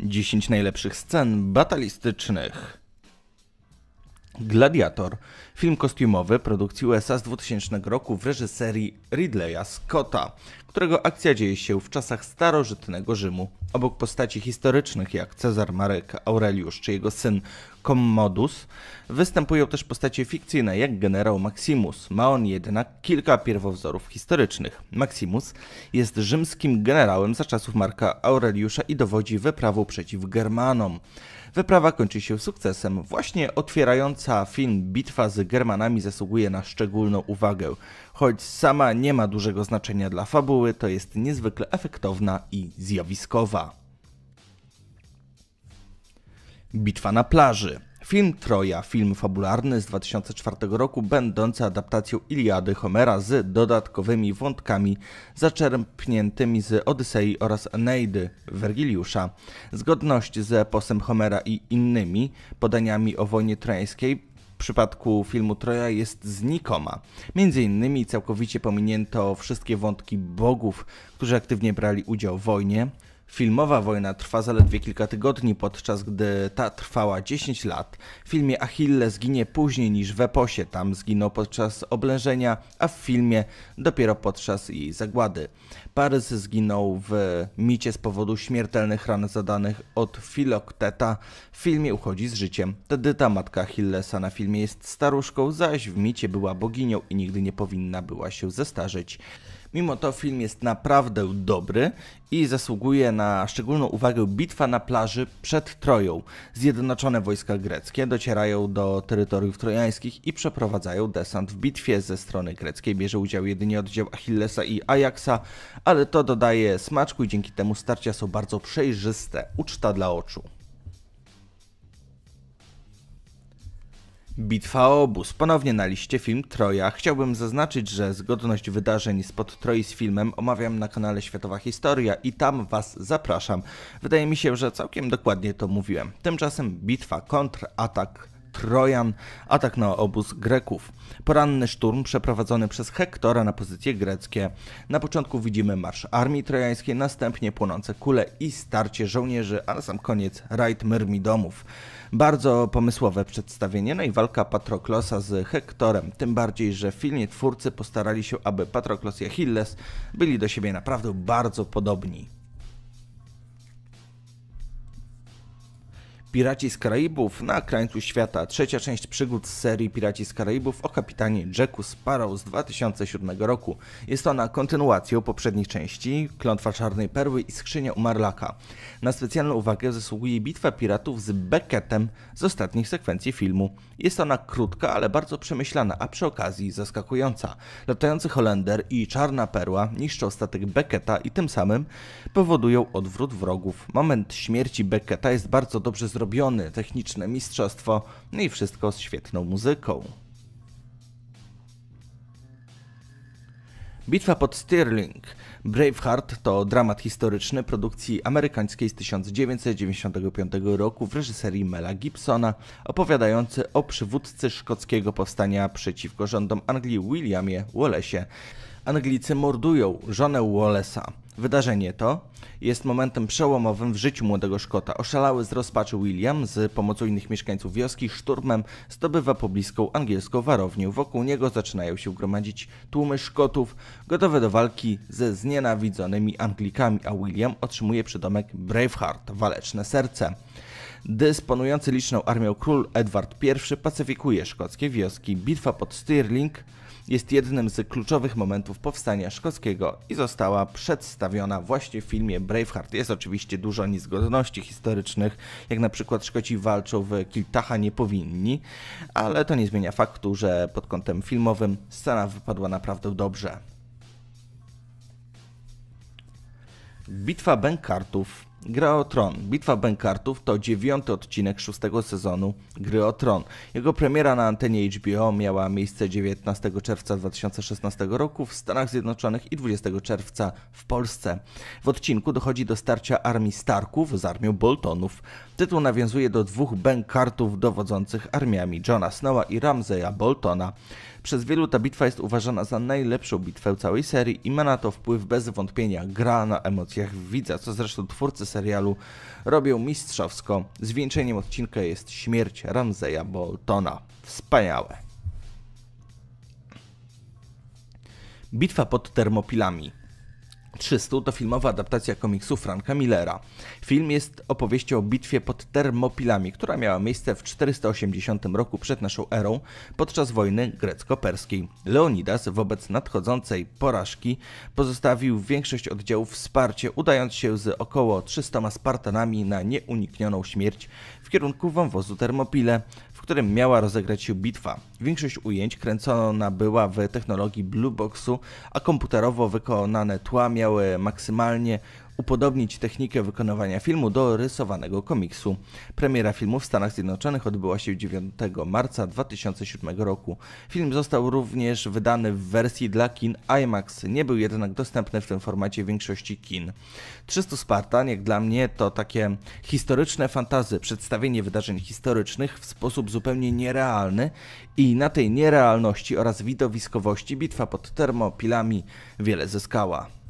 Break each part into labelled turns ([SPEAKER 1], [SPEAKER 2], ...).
[SPEAKER 1] 10 najlepszych scen batalistycznych. Gladiator, film kostiumowy produkcji USA z 2000 roku w reżyserii Ridleya Scotta, którego akcja dzieje się w czasach starożytnego Rzymu. Obok postaci historycznych jak Cezar Marek Aureliusz czy jego syn Commodus, występują też postacie fikcyjne jak generał Maximus. Ma on jednak kilka pierwowzorów historycznych. Maximus jest rzymskim generałem za czasów Marka Aureliusza i dowodzi wyprawą przeciw Germanom. Wyprawa kończy się sukcesem. Właśnie otwierająca film Bitwa z Germanami zasługuje na szczególną uwagę. Choć sama nie ma dużego znaczenia dla fabuły, to jest niezwykle efektowna i zjawiskowa. Bitwa na plaży. Film Troja, film fabularny z 2004 roku, będący adaptacją Iliady Homera z dodatkowymi wątkami zaczerpniętymi z Odysei oraz Eneidy Wergiliusza. Zgodność z eposem Homera i innymi podaniami o wojnie trojańskiej w przypadku filmu Troja jest znikoma. Między innymi całkowicie pominięto wszystkie wątki bogów, którzy aktywnie brali udział w wojnie, Filmowa wojna trwa zaledwie kilka tygodni, podczas gdy ta trwała 10 lat. W filmie Achilles zginie później niż w eposie, tam zginął podczas oblężenia, a w filmie dopiero podczas jej zagłady. Parys zginął w micie z powodu śmiertelnych ran zadanych od Filokteta. W filmie uchodzi z życiem. Tedyta, matka Achillesa, na filmie jest staruszką, zaś w micie była boginią i nigdy nie powinna była się zestarzeć. Mimo to film jest naprawdę dobry i zasługuje na szczególną uwagę bitwa na plaży przed Troją. Zjednoczone wojska greckie docierają do terytoriów trojańskich i przeprowadzają desant w bitwie ze strony greckiej. Bierze udział jedynie oddział Achillesa i Ajaxa, ale to dodaje smaczku i dzięki temu starcia są bardzo przejrzyste. Uczta dla oczu. Bitwa o obóz. Ponownie na liście film Troja. Chciałbym zaznaczyć, że zgodność wydarzeń spod Troi z filmem omawiam na kanale Światowa Historia i tam Was zapraszam. Wydaje mi się, że całkiem dokładnie to mówiłem. Tymczasem bitwa, kontratak Trojan, atak na obóz Greków. Poranny szturm przeprowadzony przez Hektora na pozycje greckie. Na początku widzimy marsz armii trojańskiej, następnie płonące kule i starcie żołnierzy, a na sam koniec rajd Myrmidomów. Bardzo pomysłowe przedstawienie, no i walka Patroklosa z Hektorem. Tym bardziej, że filmie twórcy postarali się, aby Patroklos i Achilles byli do siebie naprawdę bardzo podobni. Piraci z Karaibów na krańcu świata. Trzecia część przygód z serii Piraci z Karaibów o kapitanie Jacku Sparrow z 2007 roku. Jest ona kontynuacją poprzednich części Klątwa Czarnej Perły i Skrzynia Umarlaka. Na specjalną uwagę zasługuje bitwa piratów z Beckettem z ostatnich sekwencji filmu. Jest ona krótka, ale bardzo przemyślana, a przy okazji zaskakująca. Latający Holender i Czarna Perła niszczą statek Becketta i tym samym powodują odwrót wrogów. Moment śmierci Becketta jest bardzo dobrze zrobiony zrobiony, techniczne mistrzostwo, no i wszystko z świetną muzyką. Bitwa pod Stirling. Braveheart to dramat historyczny produkcji amerykańskiej z 1995 roku w reżyserii Mela Gibsona, opowiadający o przywódcy szkockiego powstania przeciwko rządom Anglii Williamie Wallace'ie. Anglicy mordują żonę Wallace'a. Wydarzenie to jest momentem przełomowym w życiu młodego Szkota. Oszalały z rozpaczy William z pomocą innych mieszkańców wioski szturmem zdobywa pobliską angielską warownię. Wokół niego zaczynają się gromadzić tłumy Szkotów gotowe do walki ze znienawidzonymi Anglikami, a William otrzymuje przydomek Braveheart, waleczne serce. Dysponujący liczną armią król Edward I pacyfikuje szkockie wioski. Bitwa pod Stirling jest jednym z kluczowych momentów powstania szkockiego i została przedstawiona właśnie w filmie Braveheart. Jest oczywiście dużo niezgodności historycznych, jak na przykład Szkoci walczą w Kiltacha nie powinni, ale to nie zmienia faktu, że pod kątem filmowym scena wypadła naprawdę dobrze. Bitwa Bękartów Gra o Tron. Bitwa Bękartów to dziewiąty odcinek szóstego sezonu Gry o Tron. Jego premiera na antenie HBO miała miejsce 19 czerwca 2016 roku w Stanach Zjednoczonych i 20 czerwca w Polsce. W odcinku dochodzi do starcia armii Starków z armią Boltonów. Tytuł nawiązuje do dwóch Bękartów dowodzących armiami Johna Snowa i Ramseya Boltona. Przez wielu ta bitwa jest uważana za najlepszą bitwę całej serii i ma na to wpływ bez wątpienia gra na emocjach widza, co zresztą twórcy serialu robią mistrzowsko. Zwieńczeniem odcinka jest śmierć Ramseya Boltona. Wspaniałe. Bitwa pod termopilami. 300 to filmowa adaptacja komiksu Franka Millera. Film jest opowieścią o bitwie pod Termopilami, która miała miejsce w 480 roku przed naszą erą podczas wojny grecko-perskiej. Leonidas wobec nadchodzącej porażki pozostawił większość oddziałów wsparcie, udając się z około 300 Spartanami na nieuniknioną śmierć w kierunku wąwozu Termopile, którym miała rozegrać się bitwa. Większość ujęć kręcona była w technologii Blue Boxu, a komputerowo wykonane tła miały maksymalnie upodobnić technikę wykonywania filmu do rysowanego komiksu. Premiera filmu w Stanach Zjednoczonych odbyła się 9 marca 2007 roku. Film został również wydany w wersji dla kin IMAX, nie był jednak dostępny w tym formacie w większości kin. 300 Spartan, jak dla mnie, to takie historyczne fantazy, przedstawienie wydarzeń historycznych w sposób zupełnie nierealny i na tej nierealności oraz widowiskowości bitwa pod termopilami wiele zyskała.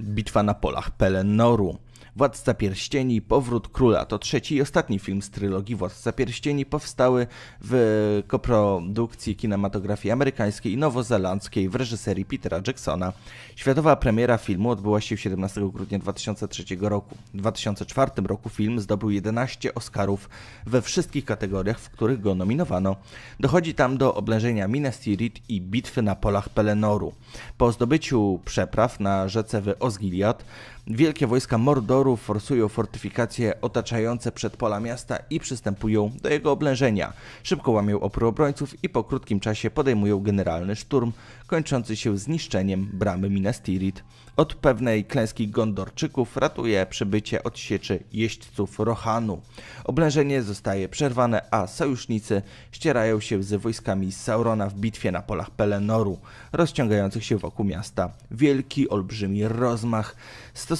[SPEAKER 1] Bitwa na polach Pelenoru. Władca Pierścieni, Powrót Króla to trzeci i ostatni film z trylogii Władca Pierścieni powstały w koprodukcji kinematografii amerykańskiej i nowozelandzkiej w reżyserii Petera Jacksona. Światowa premiera filmu odbyła się 17 grudnia 2003 roku. W 2004 roku film zdobył 11 Oscarów we wszystkich kategoriach, w których go nominowano. Dochodzi tam do oblężenia Minas Tirith i bitwy na polach Pelenoru. Po zdobyciu przepraw na rzece w Osgiliath Wielkie wojska Mordoru forsują fortyfikacje otaczające przedpola miasta i przystępują do jego oblężenia. Szybko łamią opór obrońców i po krótkim czasie podejmują generalny szturm, kończący się zniszczeniem bramy Minas Tirith. Od pewnej klęski Gondorczyków ratuje przybycie odsieczy jeźdźców Rohanu. Oblężenie zostaje przerwane, a sojusznicy ścierają się z wojskami Saurona w bitwie na polach Pelenoru, rozciągających się wokół miasta. Wielki, olbrzymi rozmach,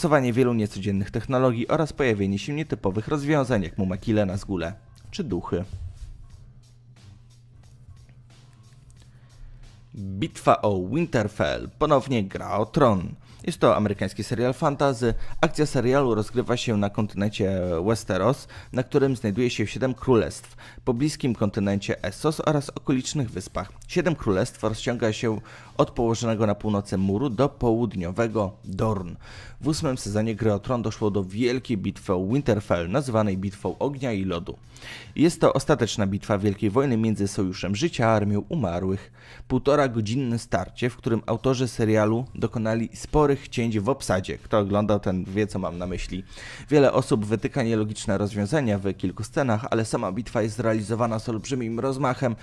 [SPEAKER 1] stosowanie wielu niecodziennych technologii oraz pojawienie się nietypowych rozwiązań, jak mumakile na zgule czy duchy. Bitwa o Winterfell, ponownie gra o tron. Jest to amerykański serial fantazy. Akcja serialu rozgrywa się na kontynencie Westeros, na którym znajduje się siedem królestw, po bliskim kontynencie Essos oraz okolicznych wyspach. Siedem królestw rozciąga się od położonego na północy muru do południowego Dorn. W ósmym sezonie Gry o Tron doszło do wielkiej bitwy Winterfell, nazywanej Bitwą Ognia i Lodu. Jest to ostateczna bitwa Wielkiej Wojny między Sojuszem Życia a Armią Umarłych. Półtora godzinne starcie, w którym autorzy serialu dokonali sporych cięć w obsadzie. Kto oglądał, ten wie, co mam na myśli. Wiele osób wytyka nielogiczne rozwiązania w kilku scenach, ale sama bitwa jest zrealizowana z olbrzymim rozmachem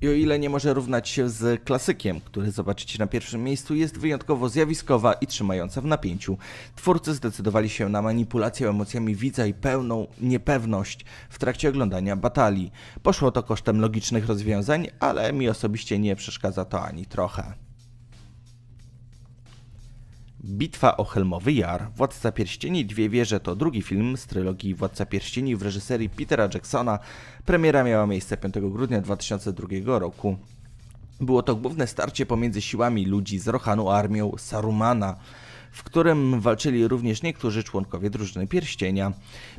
[SPEAKER 1] i o ile nie może równać się z klasykiem, który zobaczycie na pierwszym miejscu, jest wyjątkowo zjawiskowa i trzymająca w napięciu. Twórcy zdecydowali się na manipulację emocjami widza i pełną niepewność w trakcie oglądania batalii. Poszło to kosztem logicznych rozwiązań, ale mi osobiście nie przeszkadza to ani trochę. Bitwa o Helmowy Jar, Władca Pierścieni Dwie Wieże to drugi film z trylogii Władca Pierścieni w reżyserii Petera Jacksona. Premiera miała miejsce 5 grudnia 2002 roku. Było to główne starcie pomiędzy siłami ludzi z Rohanu a armią Sarumana w którym walczyli również niektórzy członkowie drużyny Pierścienia.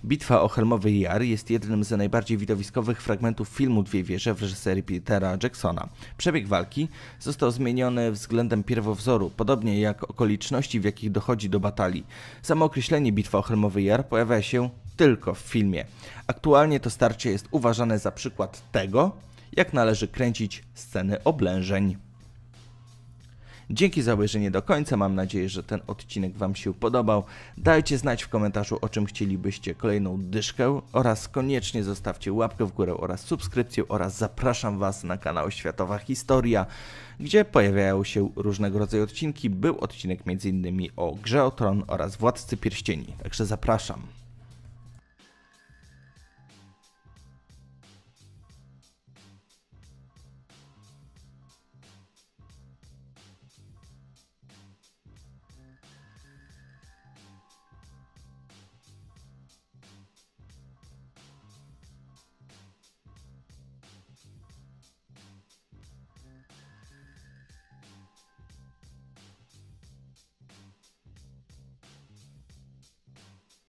[SPEAKER 1] Bitwa o Helmowy Jar jest jednym z najbardziej widowiskowych fragmentów filmu Dwie wieże w reżyserii Petera Jacksona. Przebieg walki został zmieniony względem pierwowzoru, podobnie jak okoliczności, w jakich dochodzi do batalii. Samo określenie Bitwa o Helmowy Jar pojawia się tylko w filmie. Aktualnie to starcie jest uważane za przykład tego, jak należy kręcić sceny oblężeń. Dzięki za obejrzenie do końca, mam nadzieję, że ten odcinek Wam się podobał. Dajcie znać w komentarzu, o czym chcielibyście kolejną dyszkę oraz koniecznie zostawcie łapkę w górę oraz subskrypcję oraz zapraszam Was na kanał Światowa Historia, gdzie pojawiają się różnego rodzaju odcinki. Był odcinek m.in. o Grze o Tron oraz Władcy Pierścieni, także zapraszam.